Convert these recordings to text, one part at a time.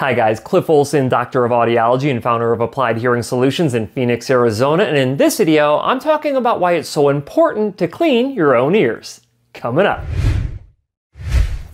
Hi guys, Cliff Olson, Doctor of Audiology and founder of Applied Hearing Solutions in Phoenix, Arizona, and in this video, I'm talking about why it's so important to clean your own ears. Coming up.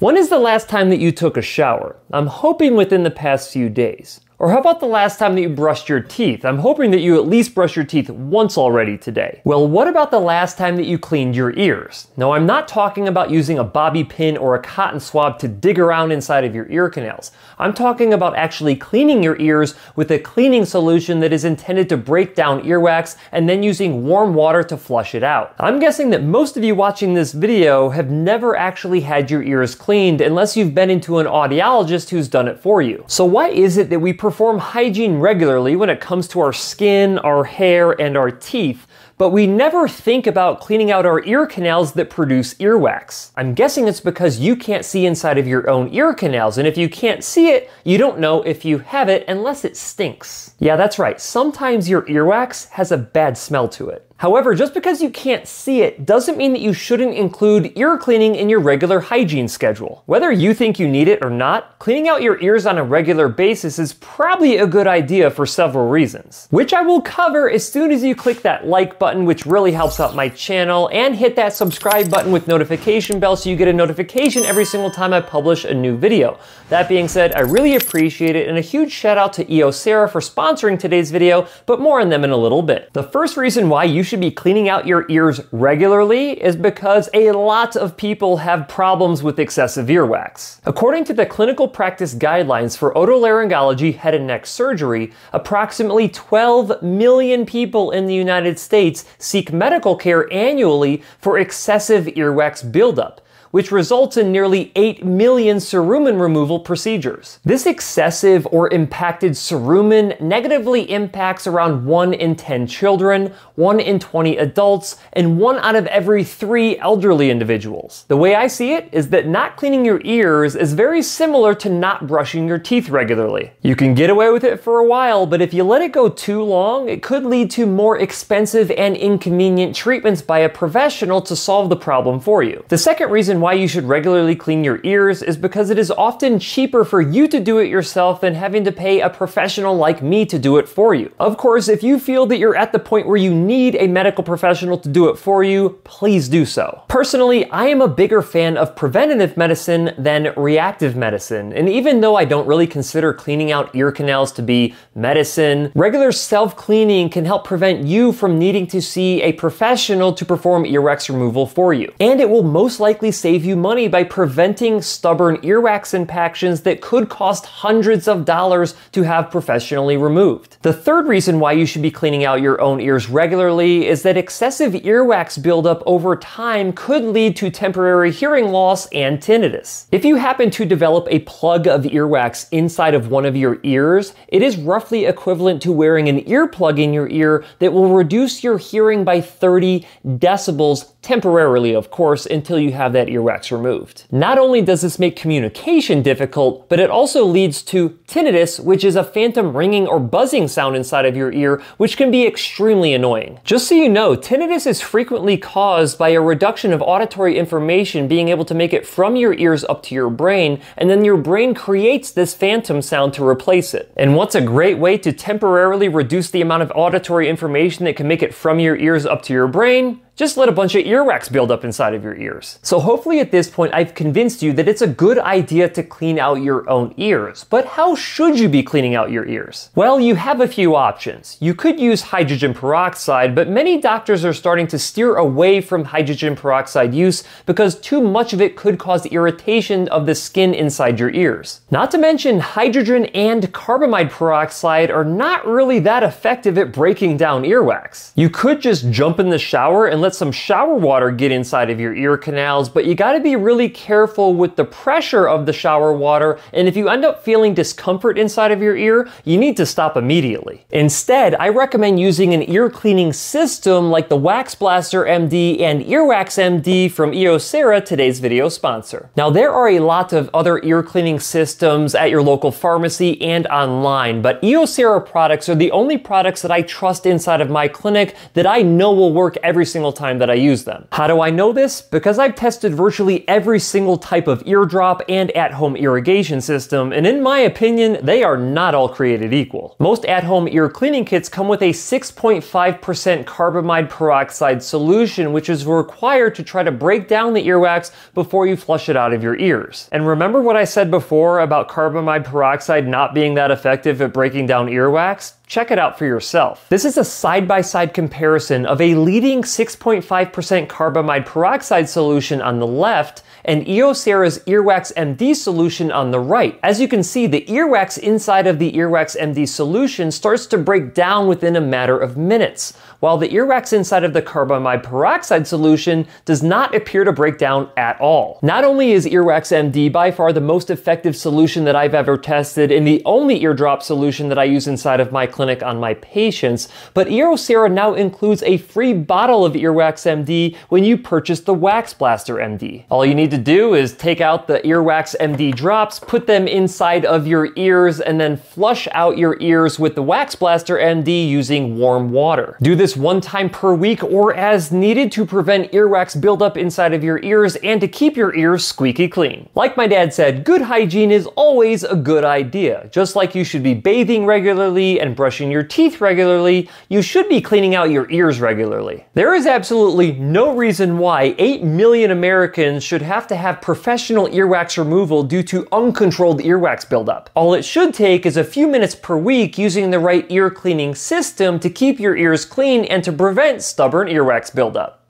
When is the last time that you took a shower? I'm hoping within the past few days. Or how about the last time that you brushed your teeth? I'm hoping that you at least brushed your teeth once already today. Well, what about the last time that you cleaned your ears? Now, I'm not talking about using a bobby pin or a cotton swab to dig around inside of your ear canals. I'm talking about actually cleaning your ears with a cleaning solution that is intended to break down earwax and then using warm water to flush it out. I'm guessing that most of you watching this video have never actually had your ears cleaned unless you've been into an audiologist who's done it for you. So why is it that we perform hygiene regularly when it comes to our skin, our hair, and our teeth, but we never think about cleaning out our ear canals that produce earwax. I'm guessing it's because you can't see inside of your own ear canals, and if you can't see it, you don't know if you have it unless it stinks. Yeah, that's right. Sometimes your earwax has a bad smell to it. However, just because you can't see it doesn't mean that you shouldn't include ear cleaning in your regular hygiene schedule. Whether you think you need it or not, cleaning out your ears on a regular basis is probably a good idea for several reasons, which I will cover as soon as you click that like button, which really helps out my channel, and hit that subscribe button with notification bell so you get a notification every single time I publish a new video. That being said, I really appreciate it, and a huge shout out to Eosera for sponsoring today's video, but more on them in a little bit. The first reason why you should be cleaning out your ears regularly is because a lot of people have problems with excessive earwax. According to the clinical practice guidelines for otolaryngology head and neck surgery, approximately 12 million people in the United States seek medical care annually for excessive earwax buildup which results in nearly 8 million cerumen removal procedures. This excessive or impacted cerumen negatively impacts around 1 in 10 children, 1 in 20 adults, and 1 out of every 3 elderly individuals. The way I see it is that not cleaning your ears is very similar to not brushing your teeth regularly. You can get away with it for a while, but if you let it go too long, it could lead to more expensive and inconvenient treatments by a professional to solve the problem for you. The second reason why you should regularly clean your ears is because it is often cheaper for you to do it yourself than having to pay a professional like me to do it for you. Of course, if you feel that you're at the point where you need a medical professional to do it for you, please do so. Personally, I am a bigger fan of preventative medicine than reactive medicine, and even though I don't really consider cleaning out ear canals to be medicine, regular self-cleaning can help prevent you from needing to see a professional to perform earwax removal for you. And it will most likely save save you money by preventing stubborn earwax impactions that could cost hundreds of dollars to have professionally removed. The third reason why you should be cleaning out your own ears regularly is that excessive earwax buildup over time could lead to temporary hearing loss and tinnitus. If you happen to develop a plug of earwax inside of one of your ears, it is roughly equivalent to wearing an earplug in your ear that will reduce your hearing by 30 decibels temporarily, of course, until you have that earwax removed. Not only does this make communication difficult, but it also leads to tinnitus, which is a phantom ringing or buzzing sound inside of your ear, which can be extremely annoying. Just so you know, tinnitus is frequently caused by a reduction of auditory information being able to make it from your ears up to your brain, and then your brain creates this phantom sound to replace it. And what's a great way to temporarily reduce the amount of auditory information that can make it from your ears up to your brain? Just let a bunch of earwax build up inside of your ears. So hopefully at this point I've convinced you that it's a good idea to clean out your own ears. But how should you be cleaning out your ears? Well, you have a few options. You could use hydrogen peroxide, but many doctors are starting to steer away from hydrogen peroxide use because too much of it could cause irritation of the skin inside your ears. Not to mention hydrogen and carbamide peroxide are not really that effective at breaking down earwax. You could just jump in the shower and let let some shower water get inside of your ear canals, but you gotta be really careful with the pressure of the shower water, and if you end up feeling discomfort inside of your ear, you need to stop immediately. Instead, I recommend using an ear cleaning system like the Wax Blaster MD and Earwax MD from Eosera, today's video sponsor. Now, there are a lot of other ear cleaning systems at your local pharmacy and online, but Eosera products are the only products that I trust inside of my clinic that I know will work every single time time that I use them. How do I know this? Because I've tested virtually every single type of eardrop and at-home irrigation system, and in my opinion, they are not all created equal. Most at-home ear cleaning kits come with a 6.5% carbamide peroxide solution, which is required to try to break down the earwax before you flush it out of your ears. And remember what I said before about carbamide peroxide not being that effective at breaking down earwax? Check it out for yourself. This is a side-by-side -side comparison of a leading 6.5% carbamide peroxide solution on the left and Eosera's Earwax MD solution on the right. As you can see, the earwax inside of the Earwax MD solution starts to break down within a matter of minutes, while the earwax inside of the carbamide peroxide solution does not appear to break down at all. Not only is Earwax MD by far the most effective solution that I've ever tested and the only eardrop solution that I use inside of my clinic on my patients, but Eosera now includes a free bottle of Earwax MD when you purchase the Wax Blaster MD. All you need to do is take out the Earwax MD drops, put them inside of your ears, and then flush out your ears with the Wax Blaster MD using warm water. Do this one time per week or as needed to prevent earwax buildup inside of your ears and to keep your ears squeaky clean. Like my dad said, good hygiene is always a good idea. Just like you should be bathing regularly and brushing your teeth regularly, you should be cleaning out your ears regularly. There is absolutely no reason why 8 million Americans should have to have professional earwax removal due to uncontrolled earwax buildup. All it should take is a few minutes per week using the right ear cleaning system to keep your ears and to prevent stubborn earwax buildup.